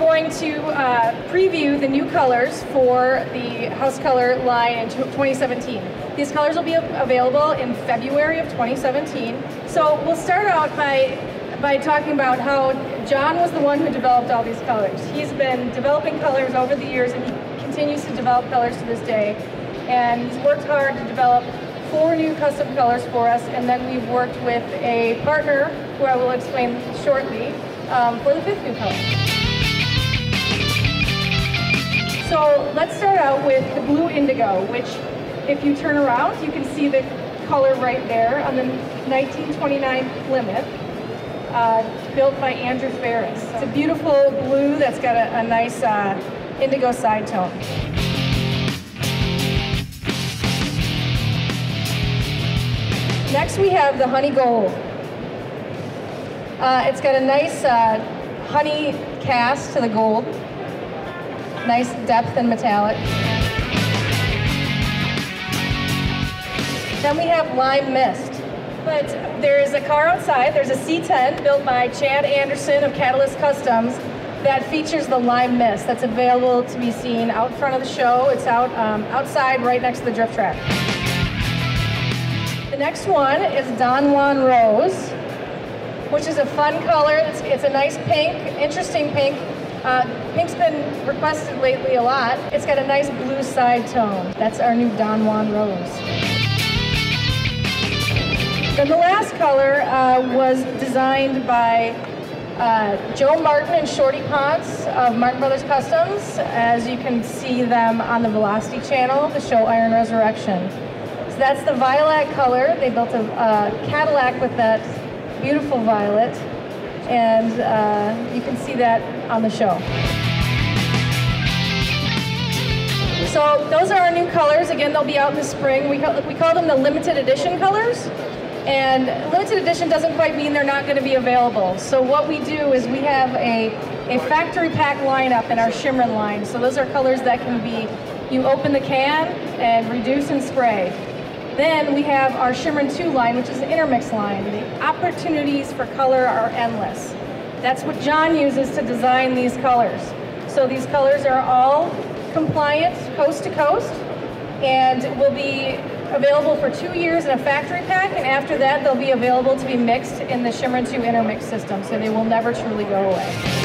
going to uh, preview the new colors for the House Color line in 2017. These colors will be available in February of 2017. So we'll start out by by talking about how Jon was the one who developed all these colors. He's been developing colors over the years and he continues to develop colors to this day. And he's worked hard to develop four new custom colors for us and then we've worked with a partner who I will explain shortly um, for the fifth new color. Out with the blue indigo, which if you turn around, you can see the color right there on the 1929 Plymouth, uh, built by Andrew Ferris. It's a beautiful blue that's got a, a nice uh, indigo side tone. Next we have the honey gold. Uh, it's got a nice uh, honey cast to the gold. Nice depth and metallic. Then we have lime mist. But there is a car outside. There's a C10 built by Chad Anderson of Catalyst Customs that features the lime mist. That's available to be seen out front of the show. It's out um, outside right next to the drift track. The next one is Don Juan Rose which is a fun color. It's, it's a nice pink, interesting pink. Uh, pink's been requested lately a lot. It's got a nice blue side tone. That's our new Don Juan Rose. Then the last color uh, was designed by uh, Joe Martin and Shorty Ponce of Martin Brothers Customs. As you can see them on the Velocity channel, the show Iron Resurrection. So that's the Viollac color. They built a Cadillac with that beautiful violet, and uh, you can see that on the show. So those are our new colors. Again, they'll be out in the spring. We call, we call them the limited edition colors. And limited edition doesn't quite mean they're not going to be available. So what we do is we have a, a factory pack lineup in our Shimrin line. So those are colors that can be, you open the can and reduce and spray. Then we have our Shimrin 2 line, which is an intermix line. The opportunities for color are endless. That's what Jon uses to design these colors. So these colors are all compliant coast to coast and will be available for two years in a factory pack and after that they'll be available to be mixed in the Shimrin 2 intermix system so they will never truly go away.